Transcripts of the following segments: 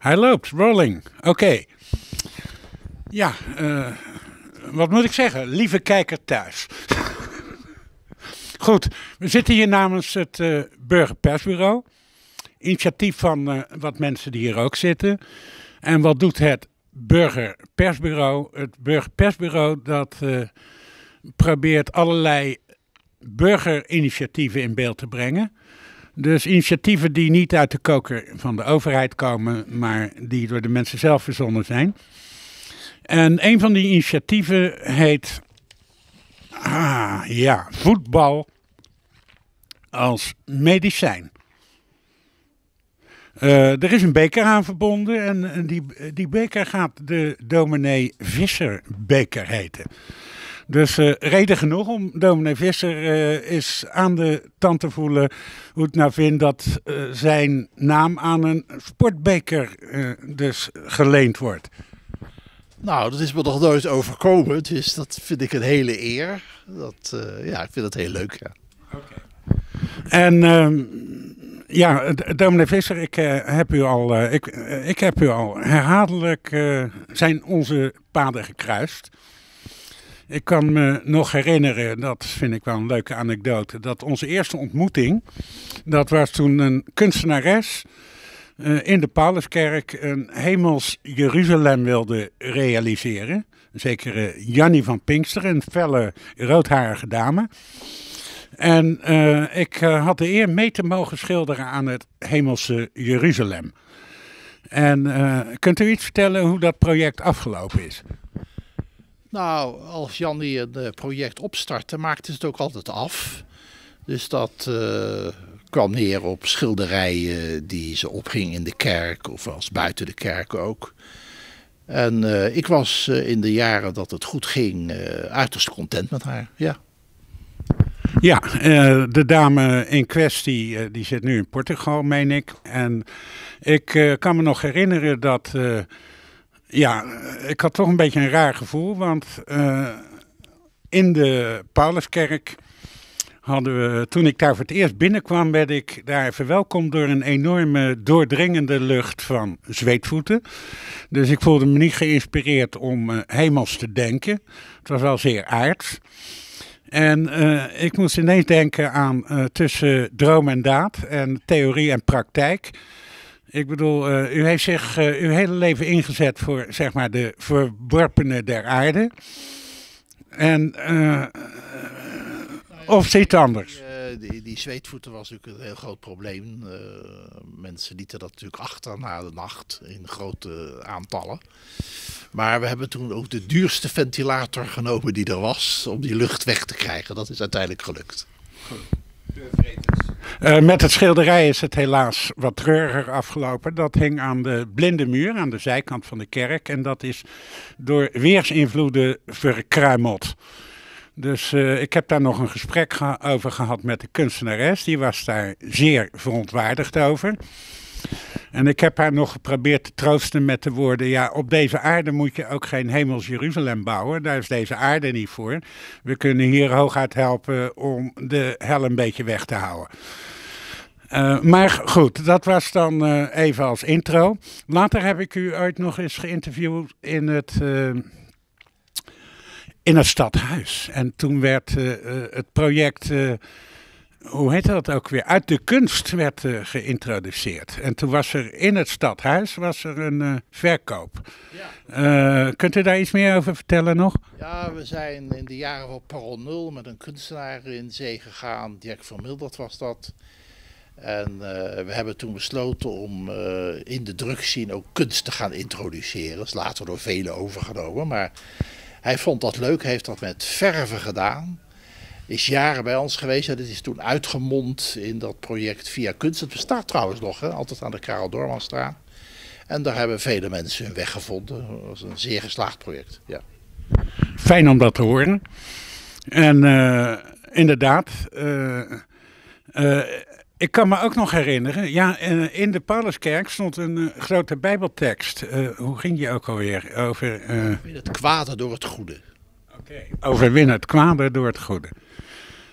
Hij loopt, rolling. Oké. Ja, uh, wat moet ik zeggen? Lieve kijker thuis. Goed, we zitten hier namens het uh, Burgerpersbureau. Initiatief van uh, wat mensen die hier ook zitten. En wat doet het Burgerpersbureau? Het Burgerpersbureau dat probeert allerlei burgerinitiatieven in beeld te brengen. Dus initiatieven die niet uit de koker van de overheid komen, maar die door de mensen zelf verzonnen zijn. En een van die initiatieven heet, ah, ja, voetbal als medicijn. Uh, er is een beker aan verbonden en die, die beker gaat de dominee Visser beker heten. Dus uh, reden genoeg om dominee Visser uh, is aan de tand te voelen hoe het nou vindt dat uh, zijn naam aan een sportbeker dus geleend wordt. Nou, dat is me nog nooit overkomen, dus dat vind ik een hele eer. Dat, ja, ik vind het heel leuk, ja. Okay. En ehm, ja, dominee Visser, ik, heb u al, ik, ik heb u al herhaaldelijk zijn onze paden gekruist. Ik kan me nog herinneren, dat vind ik wel een leuke anekdote, dat onze eerste ontmoeting, dat was toen een kunstenares uh, in de Pauluskerk een hemels Jeruzalem wilde realiseren. Een zekere Jannie van Pinkster, een felle roodharige dame. En uh, ik uh, had de eer mee te mogen schilderen aan het hemelse Jeruzalem. En kunt u iets vertellen hoe dat project afgelopen is? Nou, als Jannie een uh, project opstartte, maakte het ook altijd af. Dus dat uh, kwam neer op schilderijen die ze opging in de kerk of als buiten de kerk ook. En uh, ik was in de jaren dat het goed ging uiterst content met haar, ja. Ja, de dame in kwestie die zit nu in Portugal, meen ik. En ik kan me nog herinneren dat ja, ik had toch een beetje een raar gevoel, want uh, in de Pauluskerk hadden we, toen ik daar voor het eerst binnenkwam, werd ik daar verwelkomd door een enorme doordringende lucht van zweetvoeten. Dus ik voelde me niet geïnspireerd om uh, hemels te denken. Het was wel zeer aards. En uh, ik moest ineens denken aan tussen droom en daad en theorie en praktijk. Ik bedoel, uh, u heeft zich uh, uw hele leven ingezet voor zeg maar de verworpenen der aarde. En uh, of zit anders? Die, die, zweetvoeten was natuurlijk een heel groot probleem. mensen lieten dat natuurlijk achter na de nacht in grote aantallen. Maar we hebben toen ook de duurste ventilator genomen die er was om die lucht weg te krijgen. Dat is uiteindelijk gelukt. Uh, met het schilderij is het helaas wat treuriger afgelopen. Dat hing aan de blinde muur aan de zijkant van de kerk. En dat is door weersinvloeden verkruimeld. Dus uh, ik heb daar nog een gesprek ge over gehad met de kunstenares. Die was daar zeer verontwaardigd over. En ik heb haar nog geprobeerd te troosten met de woorden: ja, op deze aarde moet je ook geen hemels Jeruzalem bouwen. Daar is deze aarde niet voor. We kunnen hier hooguit helpen om de hel een beetje weg te houden. Uh, maar goed, dat was dan uh, even als intro. Later heb ik u ooit nog eens geïnterviewd in het, uh, in het stadhuis. En toen werd het project hoe heet dat ook weer, uit de kunst werd uh, geïntroduceerd. En toen was er in het stadhuis was er een uh, verkoop. Ja. Uh, kunt u daar iets meer over vertellen nog? Ja, we zijn in de jaren van Parol 0 met een kunstenaar in zee gegaan. Dirk van Mildert was dat. En we hebben toen besloten om in de drugscene ook kunst te gaan introduceren. Dat is later door velen overgenomen. Maar hij vond dat leuk, heeft dat met verven gedaan is jaren bij ons geweest. Dat is toen uitgemond in dat project Via Kunst. Het bestaat trouwens nog, hè? altijd aan de Karel Doormanstraat. En daar hebben vele mensen hun weg gevonden. Dat was een zeer geslaagd project. Ja. Fijn om dat te horen. En uh, inderdaad, uh, uh, ik kan me ook nog herinneren, ja, in de Pauluskerk stond een grote bijbeltekst. hoe ging die ook alweer? Over... het kwade door het goede. Overwin het kwade door het goede.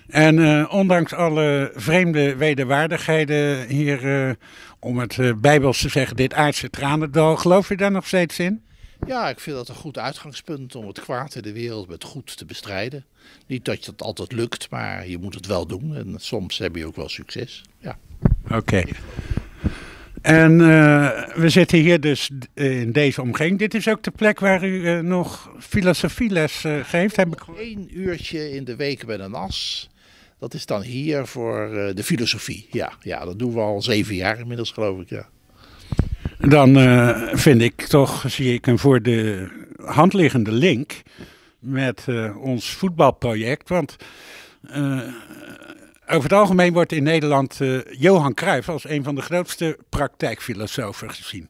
En uh, ondanks alle vreemde wederwaardigheden hier, uh, om het uh, bijbels te zeggen, dit aardse tranendal, geloof je daar nog steeds in? Ja, ik vind dat een goed uitgangspunt om het kwaad in de wereld met goed te bestrijden. Niet dat je het altijd lukt, maar je moet het wel doen. En soms heb je ook wel succes. Ja. Oké. En uh, we zitten hier dus in deze omgeving. Dit is ook de plek waar u uh, nog filosofieles uh, geeft. Heb ik... Eén uurtje in de week bij een as. Dat is dan hier voor de filosofie. Ja, ja, dat doen we al zeven jaar inmiddels, geloof ik. Ja. Dan vind ik toch, zie ik een voor de hand liggende link met ons voetbalproject. Want over het algemeen wordt in Nederland uh, Johan Cruijff als een van de grootste praktijkfilosofen gezien.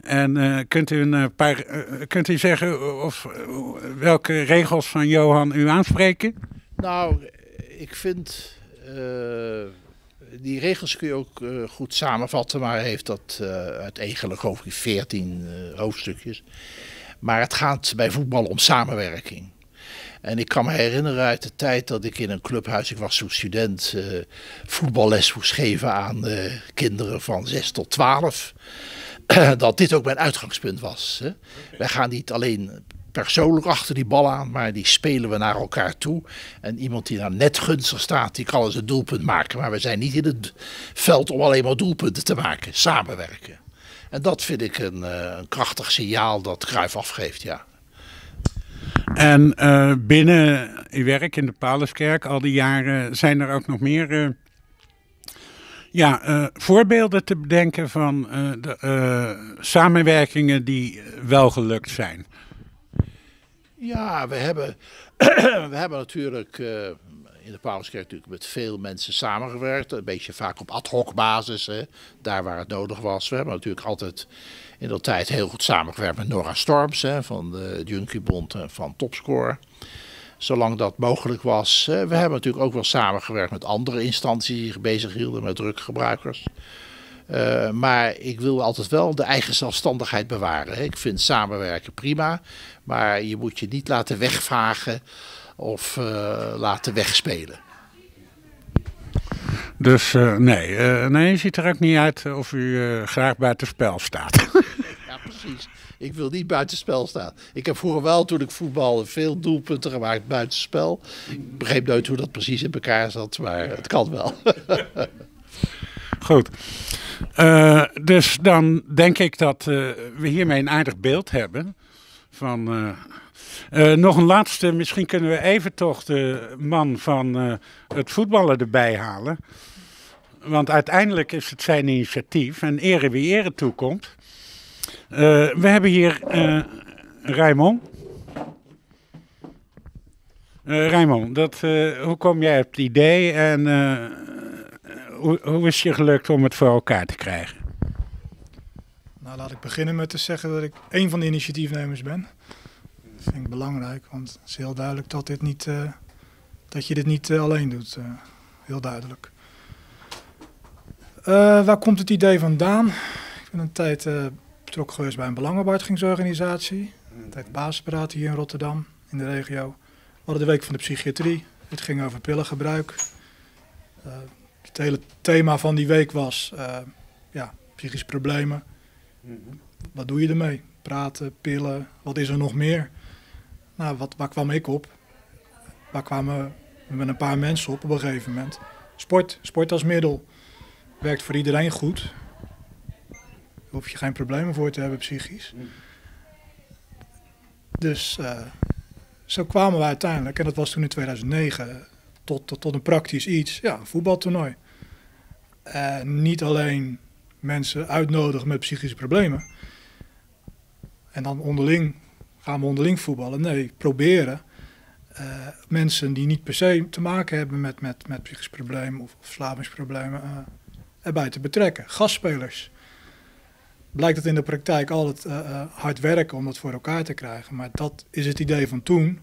En uh, kunt, u een paar, uh, kunt u zeggen of, welke regels van Johan u aanspreken? Nou, ik vind. die regels kun je ook goed samenvatten, maar heeft dat uiteindelijk geloof ik 14 hoofdstukjes. Maar het gaat bij voetbal om samenwerking. En ik kan me herinneren uit de tijd dat ik in een clubhuis, ik was zo'n student, uh, voetballes moest geven aan uh, kinderen van 6 tot 12. dat dit ook mijn uitgangspunt was. Hè. Wij gaan niet alleen persoonlijk achter die bal aan, maar die spelen we naar elkaar toe. En iemand die daar net gunstig staat, die kan eens een doelpunt maken. Maar we zijn niet in het veld om alleen maar doelpunten te maken, samenwerken. En dat vind ik een, uh, een krachtig signaal dat Cruijff afgeeft, ja. En uh, binnen uw werk in de Pauluskerk al die jaren zijn er ook nog meer uh, ja, uh, voorbeelden te bedenken van de, samenwerkingen die wel gelukt zijn. Ja, we hebben, we hebben natuurlijk in de Pauluskerk natuurlijk met veel mensen samengewerkt. Een beetje vaak op ad hoc basis, hè, daar waar het nodig was. We hebben natuurlijk altijd in dat tijd heel goed samengewerkt met Nora Storms hè, van de Junkiebond van Topscore. Zolang dat mogelijk was. We hebben natuurlijk ook wel samengewerkt met andere instanties die zich bezig hielden met druggebruikers. Uh, maar ik wil altijd wel de eigen zelfstandigheid bewaren. Ik vind samenwerken prima, maar je moet je niet laten wegvagen of uh, laten wegspelen. Dus uh, nee, uh, nee, je ziet er ook niet uit of u graag buitenspel staat. ja, precies. Ik wil niet buitenspel staan. Ik heb vroeger wel, toen ik voetbalde, veel doelpunten gemaakt buitenspel. Ik begreep nooit hoe dat precies in elkaar zat, maar het kan wel. Goed. dus dan denk ik dat we hiermee een aardig beeld hebben van uh, nog een laatste, misschien kunnen we even toch de man van uh, het voetballen erbij halen. Want uiteindelijk is het zijn initiatief en ere wie ere toekomt. Uh, we hebben hier Raymond. Raymond, dat, hoe kom jij op het idee en hoe, hoe is je gelukt om het voor elkaar te krijgen? Nou, laat ik beginnen met te zeggen dat ik een van de initiatiefnemers ben vind ik belangrijk, want het is heel duidelijk dat, dit niet, uh, dat je dit niet uh, alleen doet. Uh, heel duidelijk. waar komt het idee vandaan? Ik ben een tijd betrokken geweest bij een belangenbehartigingsorganisatie. Een tijd basisberaad hier in Rotterdam, in de regio. We hadden de week van de psychiatrie. Het ging over pillengebruik. het hele thema van die week was ja, psychische problemen. Mhm. Wat doe je ermee? Praten, pillen, wat is er nog meer? Nou, wat, waar kwam ik op? Waar kwamen we met een paar mensen op op een gegeven moment? Sport, sport als middel. Werkt voor iedereen goed. Daar hoef je geen problemen voor te hebben psychisch. Dus uh, zo kwamen we uiteindelijk, en dat was toen in 2009, tot, tot, een praktisch iets, ja, voetbaltoernooi. Niet alleen mensen uitnodigen met psychische problemen. En dan onderling gaan we onderling voetballen. Nee, proberen uh, mensen die niet per se te maken hebben met, met, met psychische problemen of, of verslavingsproblemen uh, erbij te betrekken. Gastspelers. Blijkt het in de praktijk altijd uh, hard werken om dat voor elkaar te krijgen. Maar dat is het idee van toen.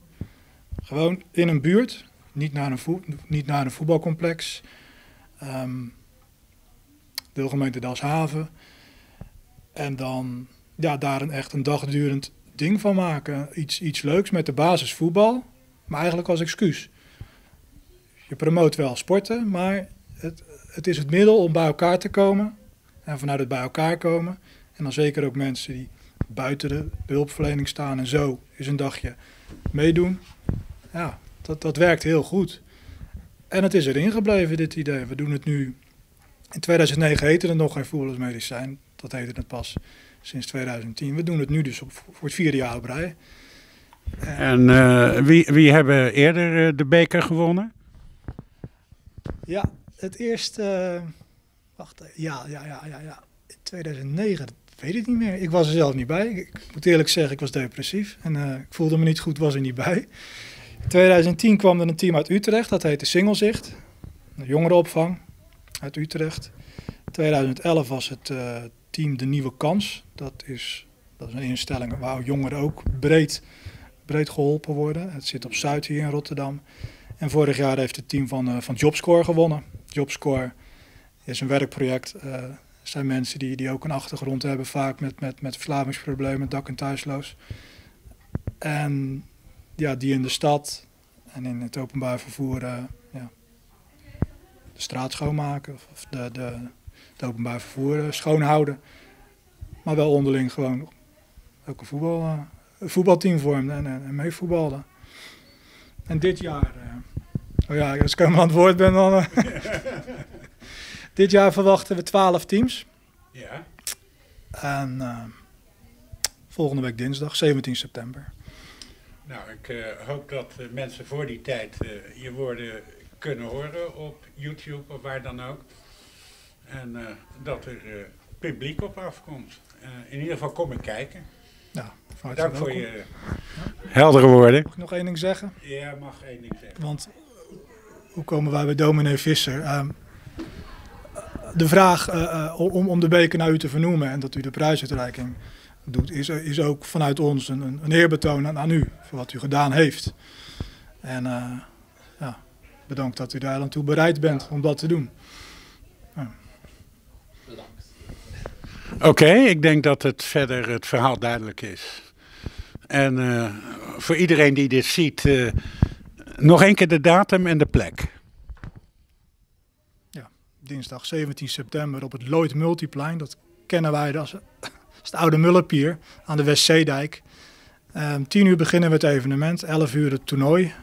Gewoon in een buurt, niet naar een, niet naar een voetbalcomplex. Um, deelgemeente Dalshaven. En dan ja, daar een echt een dagdurend ding van maken. Iets, iets leuks met de basis voetbal, maar eigenlijk als excuus. je promoot wel sporten, maar het, het is het middel om bij elkaar te komen. En vanuit het bij elkaar komen. En dan zeker ook mensen die buiten de hulpverlening staan en zo is een dagje meedoen. Ja, dat, dat werkt heel goed. En het is erin gebleven, dit idee. We doen het nu. In 2009 heette het nog geen voerdersmedicijn. Dat heette het pas sinds 2010. We doen het nu dus op, voor het vierde jaar op rij. En uh, wie, wie hebben eerder uh, de beker gewonnen? Ja, het eerste. Uh, wacht, ja, ja, ja, ja, ja. In 2009, dat weet ik niet meer. Ik was er zelf niet bij. Ik moet eerlijk zeggen, ik was depressief. En ik voelde me niet goed, was er niet bij. In 2010 kwam er een team uit Utrecht, dat heette Singelzicht. Een jongerenopvang uit Utrecht. In 2011 was het team De Nieuwe Kans. Dat is, dat is een instelling waar jongeren ook breed, breed geholpen worden. Het zit op Zuid hier in Rotterdam. En vorig jaar heeft het team van, uh, van Jobscore gewonnen. Jobscore is een werkproject. Uh, zijn mensen die, die ook een achtergrond hebben, vaak met, met, met verslavingsproblemen, dak- en thuisloos. En ja, die in de stad en in het openbaar vervoer uh, ja, de straat schoonmaken of de, de, het openbaar vervoer schoonhouden. Maar wel onderling gewoon ook een, voetbal, uh, een voetbalteam vormden en, en, en meevoetbalden. En dit jaar, oh ja, als ik helemaal aan het woord ben dan... Dit jaar verwachten we 12 teams. Ja. En volgende week dinsdag, 17 september. Nou, ik hoop dat mensen voor die tijd je woorden kunnen horen op YouTube of waar dan ook. En uh, dat er uh, publiek op afkomt. Uh, in ieder geval kom ik kijken. Ja, Dank voor je ja. heldere woorden. Mag ik nog één ding zeggen? Ja, mag één ding zeggen. Want hoe komen wij bij dominee Visser? Um, de vraag om, om de beker naar u te vernoemen en dat u de prijsuitreiking doet, is, is ook vanuit ons een, een eerbetoon aan, aan u voor wat u gedaan heeft. En ja, bedankt dat u daar aan toe bereid bent om dat te doen. Oké, ik denk dat het verder het verhaal duidelijk is. En uh, voor iedereen die dit ziet, uh, nog één keer de datum en de plek. Ja, dinsdag 17 september op het Lloyd Multiplein. Dat kennen wij als het oude Mullerpier aan de Westzeedijk. Um, 10 uur beginnen we het evenement, 11 uur het toernooi.